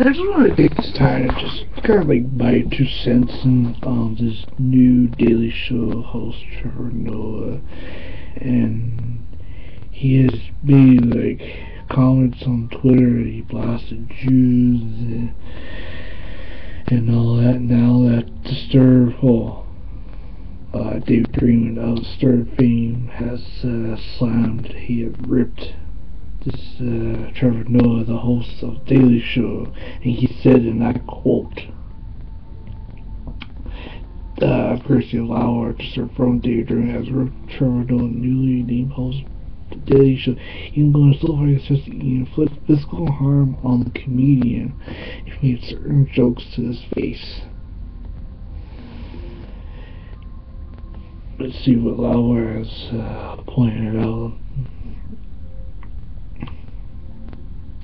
I just want to take this time to just kind of like bite two cents in um, this new Daily Show host, Trevor Noah, and he has made like comments on Twitter. He blasted Jews and, and all that. Now that Disturbed, well, uh, David Freeman of Disturbed fame has uh, slammed. He had ripped this uh, Trevor Noah, the host of Daily Show, and he said, and I quote, uh, Percy Lauer, just from has ripped Trevor Noah, newly named host the Daily Show, even going so far as just inflict physical harm on the comedian if he made certain jokes to his face. Let's see what Lauer has uh, pointed out.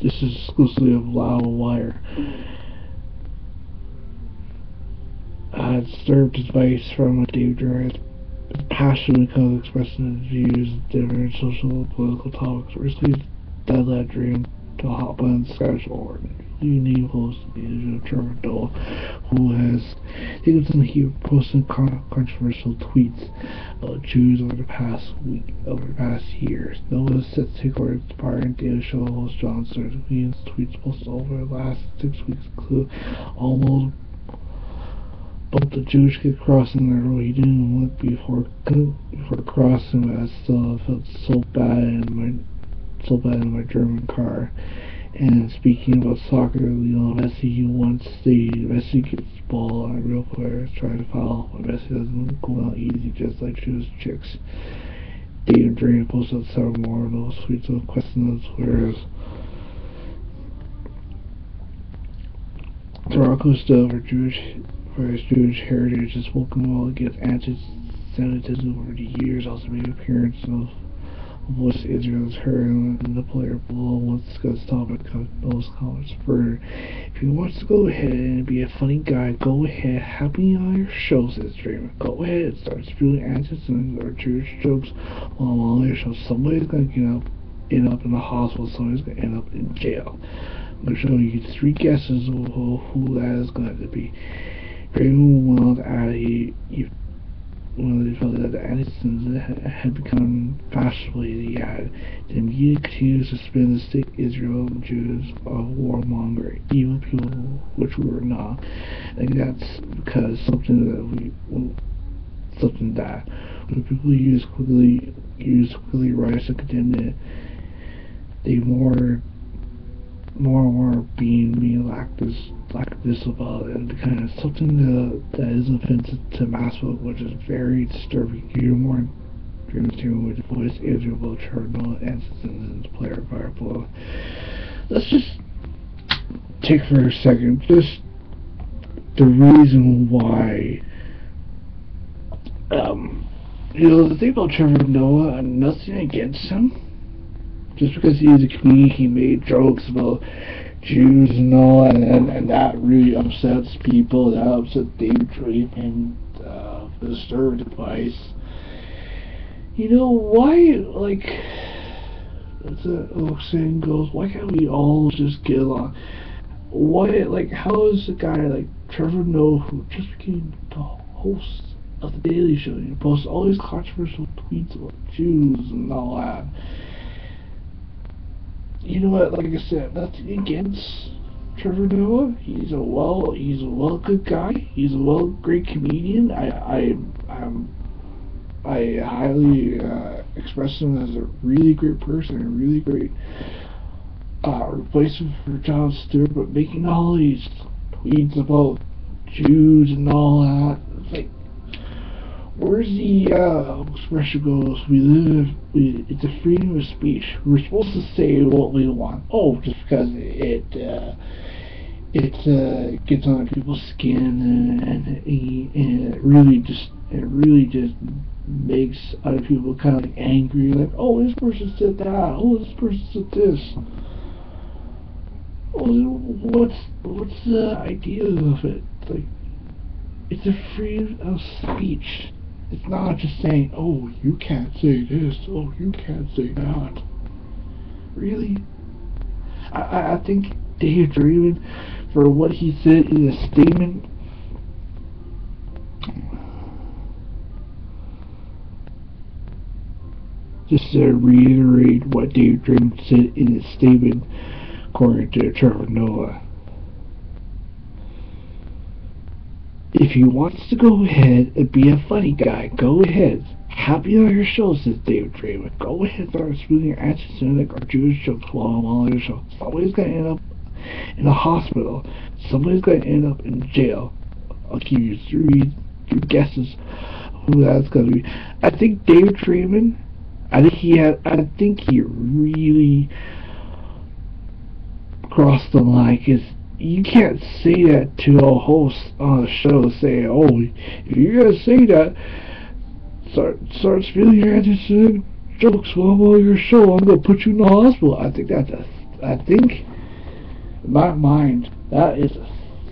This is exclusively of Loudwire. Uh, disturbed advice from David Durant passionately kind of expressing his views on different social and political topics. Recently, that led Dream to hop on the schedule new host is Trevor Noah, who has taken some heat posting controversial tweets about Jews over the past week, over the past years. To take over inspiring Daily Show host Stewart. His tweets posted over the last six weeks include almost both the Jewish kid crossing the road he didn't want before before crossing, but I still felt so bad and my so bad in my German car. And speaking about soccer, Lionel Messi, he wants the Messi gets the ball on a real player, trying to foul, but Messi doesn't go out easy, just like Jewish chicks. David Drain posted several more of those tweets with questions, whereas still for Jewish for his Jewish heritage has spoken well against anti-Semitism over the years, also made appearance of voice Israel's heard and the player below wants to discuss topic of those comments further. If he wants to go ahead and be a funny guy, go ahead, me on your show, says Dreamer. Go ahead start spewing anti-Semitic or Jewish jokes while on your show. Somebody's gonna get up end up in the hospital, somebody's gonna end up in jail. I'm gonna show you three guesses of who that is going to be. Dreamer on to add he, he of they felt that the Addisons uh, had become fashionably had the media continues to spin the state Israel and Jews of warmonger, evil people, which we were not. I think that's because something that we, something that when people use quickly, use quickly rise to condemn it, they more more and more being being lack this lack this about and kind of something that, that is offensive to mass masculine, which is very disturbing. You're more dreams with voice Israel Chernobyl and citizens player fireball. Let's just take for a second just the reason why um you know the thing about Trevor Noah nothing against him just because he he's a comedian, he made jokes about Jews and all, and, and, and that really upsets people. That upset David Drake and uh, the Stir device. You know, why, like, as the old saying goes, why can't we all just get along? Why, like, how is a guy like Trevor Noah, who just became the host of The Daily Show, you posts all these controversial tweets about Jews and all that, you know what? Like I said, nothing against Trevor Noah. He's a well, he's a well good guy. He's a well great comedian. I, I, I'm, I highly uh, express him as a really great person, a really great uh, replacement for Jon Stewart. But making all these tweets about Jews and all that, it's like Where's the uh, expression goes? We live. We, it's a freedom of speech. We're supposed to say what we want. Oh, just because it uh, it uh, gets on people's skin and, and, and it really just it really just makes other people kind of like angry. Like, oh, this person said that. Oh, this person said this. Oh, what's what's the idea of it? Like, it's a freedom of speech. It's not just saying, oh, you can't say this, oh, you can't say that. Really? I, I think Dave Draiman for what he said in a statement. Just to reiterate what Dave Draiman said in his statement, according to Trevor Noah. If he wants to go ahead and be a funny guy, go ahead. Happy on your show, says David Draiman. Go ahead and start spooning your anti-Semitic or Jewish jokes while on your show. Somebody's gonna end up in a hospital. Somebody's gonna end up in jail. I'll give you three, guesses who that's gonna be. I think David Draiman. I think he had. I think he really crossed the line because you can't say that to a host on a show. Say, "Oh, if you're gonna say that." start start spilling your anti-Semitic jokes while on your show. I'm gonna put you in the hospital. I think that's a. I think, in my mind, that is a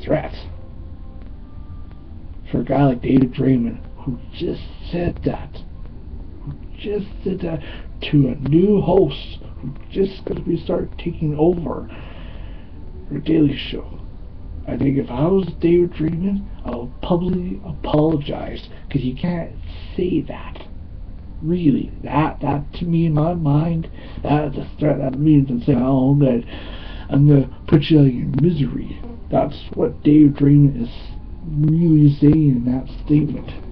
threat for a guy like David Draiman, who just said that, who just said that to a new host who just gonna be start taking over her Daily Show. I think if I was David Draiman, I would publicly apologize because you can't say that. Really, that that to me in my mind, that's a threat. That means I'm saying, oh, I'm gonna, I'm gonna put you of your misery. That's what David Draiman is really saying in that statement.